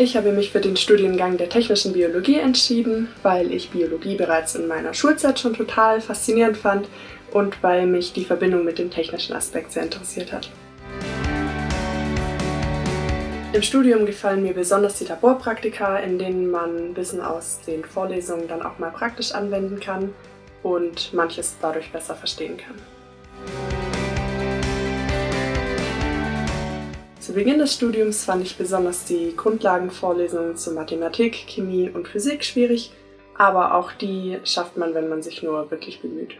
Ich habe mich für den Studiengang der technischen Biologie entschieden, weil ich Biologie bereits in meiner Schulzeit schon total faszinierend fand und weil mich die Verbindung mit dem technischen Aspekt sehr interessiert hat. Im Studium gefallen mir besonders die Laborpraktika, in denen man Wissen aus den Vorlesungen dann auch mal praktisch anwenden kann und manches dadurch besser verstehen kann. Zu Beginn des Studiums fand ich besonders die Grundlagenvorlesungen zu Mathematik, Chemie und Physik schwierig, aber auch die schafft man, wenn man sich nur wirklich bemüht.